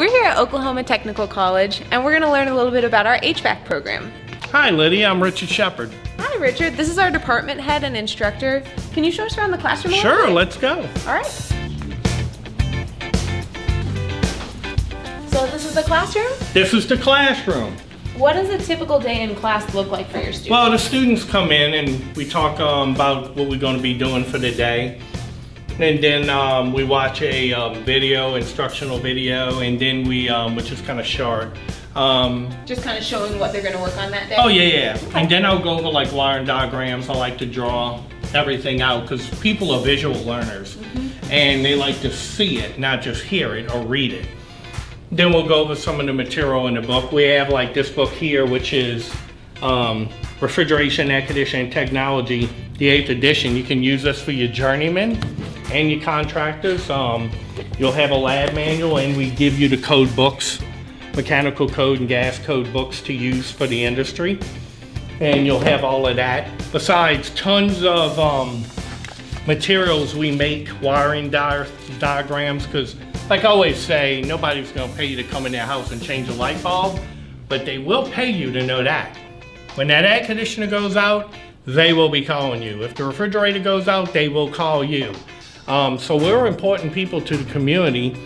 We're here at Oklahoma Technical College and we're going to learn a little bit about our HVAC program. Hi Lydia, I'm Richard Shepard. Hi Richard, this is our department head and instructor. Can you show us around the classroom? Sure, let's go. All right. So this is the classroom? This is the classroom. What does a typical day in class look like for your students? Well, the students come in and we talk um, about what we're going to be doing for the day. And then um, we watch a um, video, instructional video, and then we, um, which is kind of short. Um, Just kind of showing what they're going to work on that day? oh yeah, yeah. And then I'll go over like wiring diagrams. I like to draw everything out because people are visual learners and they like to see it, not just hear it or read it. Then we'll go over some of the material in the book. We have like this book here, which is um, Refrigeration, Air Conditioning Technology, the eighth edition. You can use this for your journeymen and your contractors. Um, you'll have a lab manual and we give you the code books, mechanical code and gas code books to use for the industry. And you'll have all of that. Besides tons of um, materials we make, wiring di diagrams, because like I always say, nobody's gonna pay you to come in their house and change a light bulb, but they will pay you to know that. When that air conditioner goes out, they will be calling you. If the refrigerator goes out, they will call you. Um, so we're important people to the community.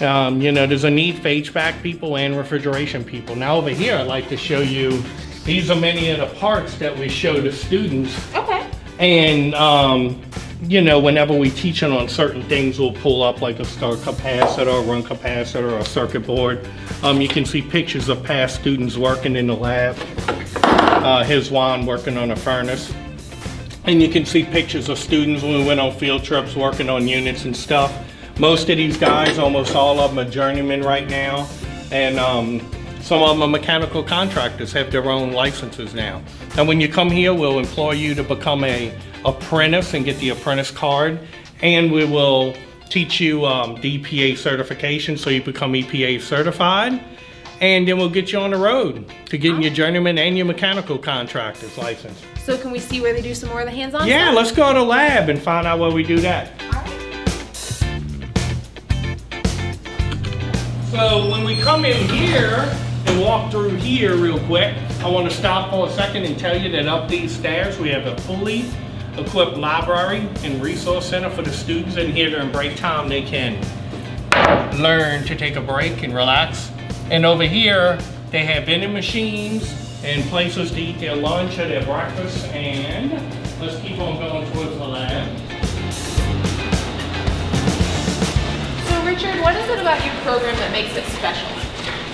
Um, you know, there's a need for HVAC people and refrigeration people. Now over here, I'd like to show you, these are many of the parts that we show the students Okay. and, um, you know, whenever we teach them on certain things, we'll pull up like a star capacitor, a run capacitor, or a circuit board. Um, you can see pictures of past students working in the lab. Uh, here's Juan working on a furnace. And you can see pictures of students when we went on field trips working on units and stuff. Most of these guys, almost all of them are journeymen right now. And um, some of them are mechanical contractors, have their own licenses now. And when you come here, we'll employ you to become a apprentice and get the apprentice card. And we will teach you um, EPA certification so you become EPA certified. And then we'll get you on the road to getting your journeyman and your mechanical contractor's license. So can we see where they do some more of the hands-on Yeah, stuff? let's go to lab and find out where we do that. Right. So when we come in here and walk through here real quick, I want to stop for a second and tell you that up these stairs we have a fully equipped library and resource center for the students in here during break time. They can learn to take a break and relax. And over here, they have vending machines and places to eat their lunch or their breakfast. And let's keep on going towards the lab. So Richard, what is it about your program that makes it special?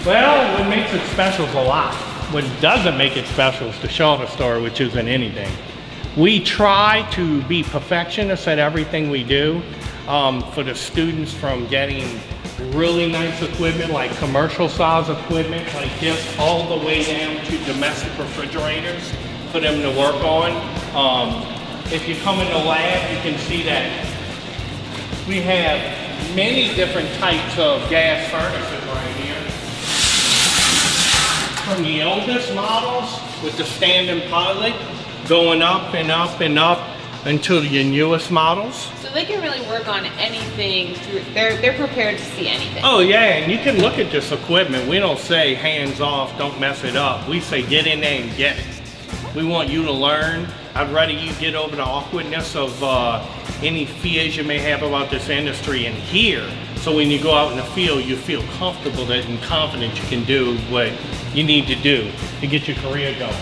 Well, what makes it special is a lot. What doesn't make it special is the shorter story, which isn't anything. We try to be perfectionists at everything we do um, for the students from getting really nice equipment like commercial size equipment like this all the way down to domestic refrigerators for them to work on. Um, if you come in the lab, you can see that we have many different types of gas furnaces right here. From the oldest models with the standing pilot going up and up and up until your newest models. So they can really work on anything through, they're, they're prepared to see anything. Oh yeah, and you can look at this equipment. We don't say hands off, don't mess it up. We say get in there and get it. We want you to learn. I'd rather you get over the awkwardness of uh, any fears you may have about this industry and here. So when you go out in the field, you feel comfortable that and confident you can do what you need to do to get your career going.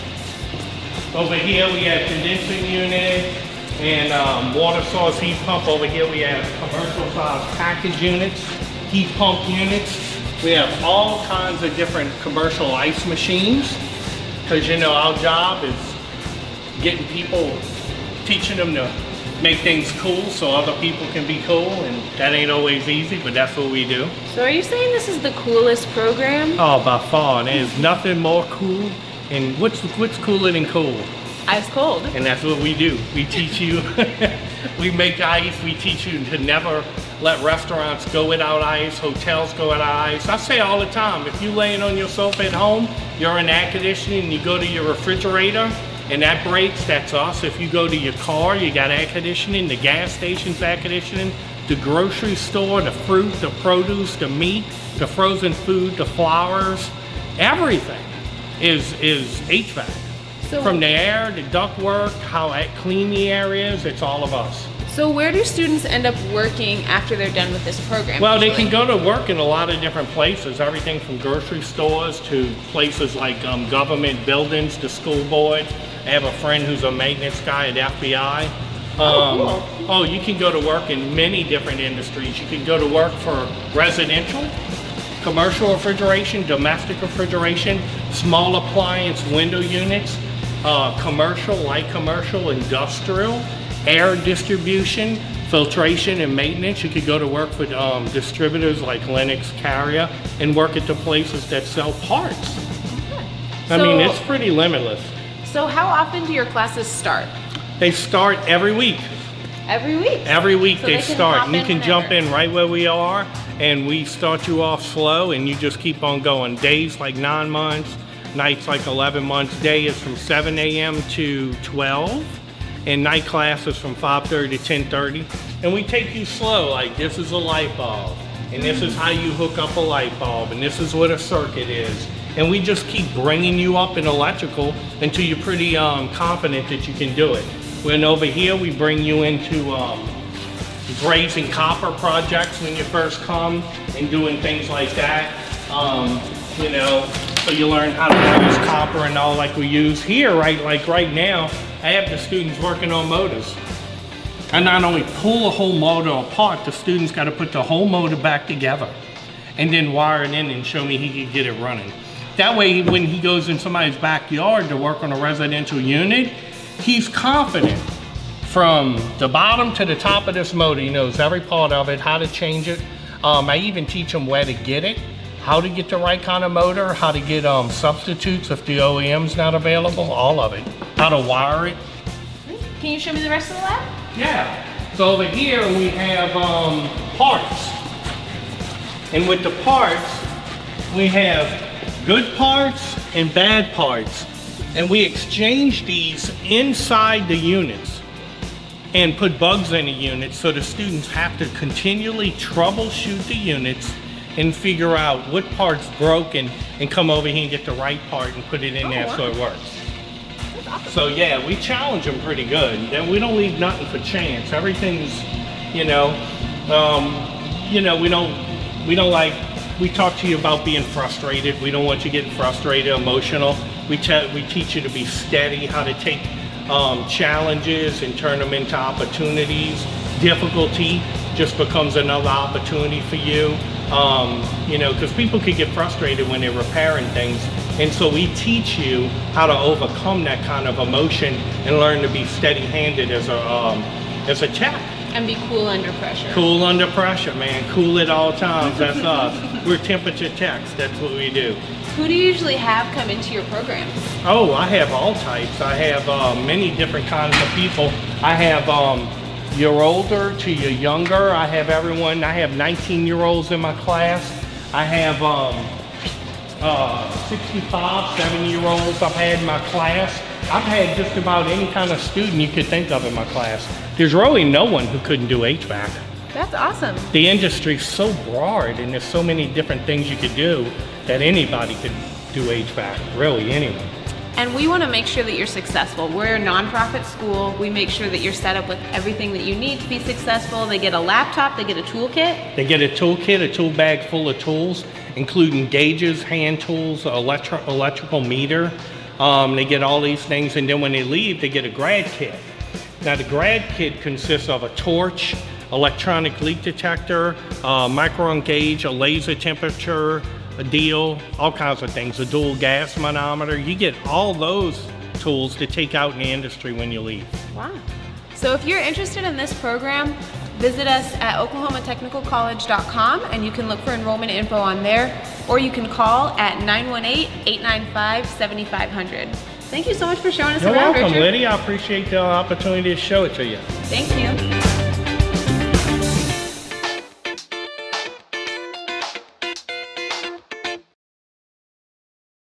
Over here we have condensing unit and um, water source heat pump. Over here we have commercial size package units, heat pump units. We have all kinds of different commercial ice machines because you know our job is getting people, teaching them to make things cool so other people can be cool and that ain't always easy but that's what we do. So are you saying this is the coolest program? Oh by far, there's nothing more cool and what's, what's cooler than cool? Ice cold. And that's what we do. We teach you, we make ice, we teach you to never let restaurants go without ice, hotels go without ice. I say all the time, if you're laying on your sofa at home, you're in air conditioning you go to your refrigerator and that breaks, that's us. If you go to your car, you got air conditioning, the gas station's air conditioning, the grocery store, the fruit, the produce, the meat, the frozen food, the flowers, everything is is HVAC. So- From the air, the ductwork, how I clean the areas, it's all of us. So where do students end up working after they're done with this program? Well, they can go to work in a lot of different places, everything from grocery stores to places like um, government buildings to school boards. I have a friend who's a maintenance guy at FBI. Um, Oh, oh, you can go to work in many different industries. You can go to work for residential, commercial refrigeration, domestic refrigeration, small appliance window units, uh, commercial, light commercial, industrial, air distribution, filtration and maintenance. You could go to work with um, distributors like Lennox Carrier and work at the places that sell parts. I mean, it's pretty limitless. So how often do your classes start? They start every week. Every week. Every week So they, they start. And you can jump in right where we are, and we start you off slow, and you just keep on going. Days like nine months, nights like 11 months. Day is from 7 a.m. to 12, and night classes from 5:30 to 10:30. And we take you slow. Like this is a light bulb, and this is how you hook up a light bulb, and this is what a circuit is. And we just keep bringing you up in electrical until you're pretty um, confident that you can do it. When over here we bring you into um, brazing copper projects when you first come and doing things like that. Um, you know, so you learn how to use copper and all like we use here, right? Like right now, I have the students working on motors. I not only pull a whole motor apart, the student's got to put the whole motor back together and then wire it in and show me he can get it running. That way, when he goes in somebody's backyard to work on a residential unit, he's confident from the bottom to the top of this motor. He knows every part of it, how to change it. Um, I even teach him where to get it, how to get the right kind of motor, how to get um, substitutes if the OEM's not available, all of it. How to wire it. Can you show me the rest of the lab? Yeah. So over here we have um, parts. And with the parts, we have good parts and bad parts. And we exchange these inside the units and put bugs in the units so the students have to continually troubleshoot the units and figure out what part's broken and come over here and get the right part and put it in there so it works. So yeah, we challenge them pretty good. And we don't leave nothing for chance. Everything's, you know, um, you know, we don't, we don't like, we talk to you about being frustrated. We don't want you getting frustrated, emotional. We, te- we teach you to be steady, how to take um, challenges and turn them into opportunities. Difficulty just becomes another opportunity for you. Um, you know, because people can get frustrated when they're repairing things. And so we teach you how to overcome that kind of emotion and learn to be steady-handed as a, um, as a tech. And be cool under pressure. Cool under pressure, man. Cool at all times. That's us. We're temperature checks. That's what we do. Who do you usually have come into your programs? Oh, I have all types. I have uh, many different kinds of people. I have um, your older to your younger. I have everyone. I have 19 year olds in my class. I have um, uh, 65, 70 year olds I've had in my class. I've had just about any kind of student you could think of in my class. There's really no one who couldn't do HVAC. That's awesome. The industry's so broad and there's so many different things you could do that anybody could do HVAC, really anyone. And we want to make sure that you're successful. We're a nonprofit school. We make sure that you're set up with everything that you need to be successful. They get a laptop, they get a toolkit. They get a toolkit, a tool bag full of tools, including gauges, hand tools, electro- electrical meter. Um, they get all these things, and then when they leave, they get a grad kit. Now, the grad kit consists of a torch, electronic leak detector, uh, micron gauge, a laser temperature, a deal, all kinds of things, a dual gas manometer. You get all those tools to take out in the industry when you leave. Wow. So if you're interested in this program, visit us at oklahomatechnicalcollege.com and you can look for enrollment info on there or you can call at 918-895-7500. Thank you so much for showing us You're around, welcome, Richard. Lydia. I appreciate the opportunity to show it to you. Thank you.